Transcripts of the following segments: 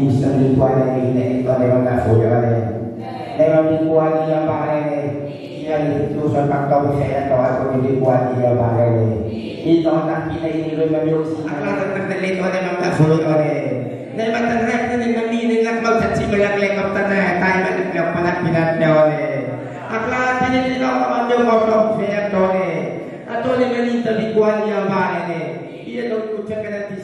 nagtitiis, hindi gusto ng lingkuhan na hindi ito ay mga fuyo ka rin. Ay ang lingkuhan niya pa rin eh. Iyan itutusan pagkawin sa ito at kung lingkuhan niya pa rin eh. Ito ang nakita iniloy mamiyok sa aklat at nagdalito na mga fuyo ka rin. Na matanrak na nagmaminin lang magsatsimalak lekap tanay tayo managlag panak pinatnew rin. Aklat tinitino ka mamiyok ko from fair to rin. Ato ni manita lingkuhan niya pa rin eh. Iyan ang kutsa ka natin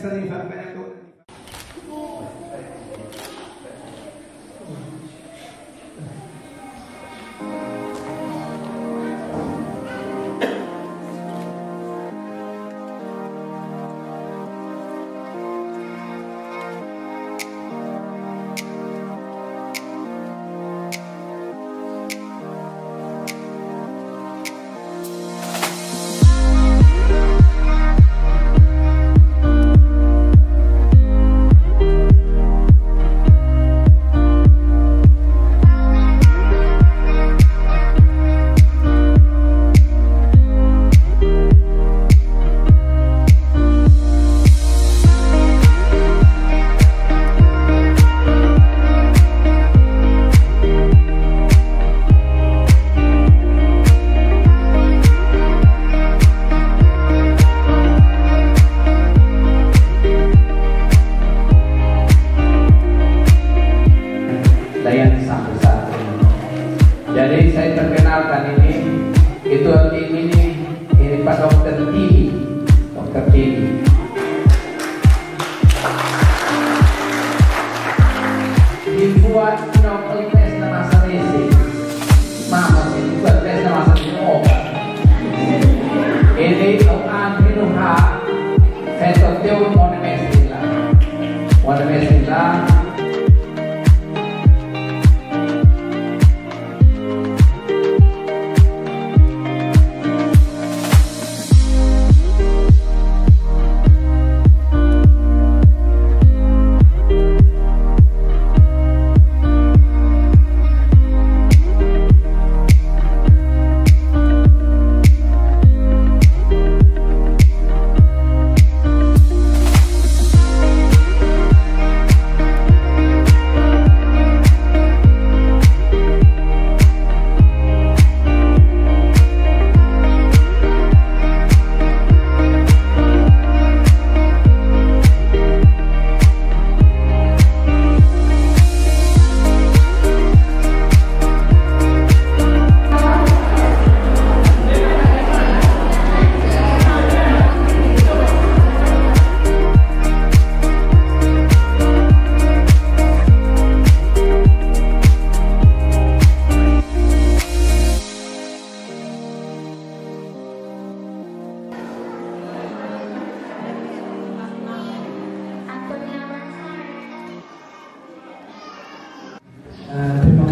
perkenalkan ini, itu tim ini, ini Pak Dokter Tini, Dokter Tini. Dibuat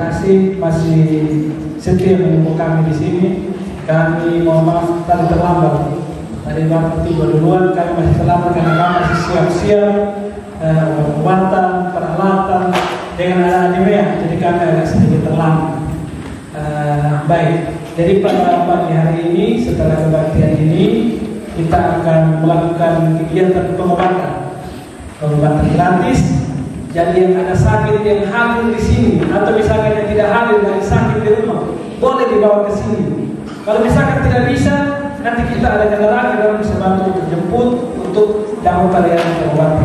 kasih masih setia menunggu kami di sini. Kami mohon maaf tadi terlambat. Tadi Bapak tiba duluan, kami masih terlambat karena kami masih siap-siap eh, obat-obatan, peralatan dengan ada anemia. Jadi kami agak sedikit terlambat. Eh, baik, jadi pada pagi hari ini setelah kebaktian ini kita akan melakukan kegiatan pengobatan, pengobatan gratis jadi yang ada sakit yang hadir di sini atau misalkan kita ada kendaraan yang bisa bantu jemput untuk dapat kalian berobat.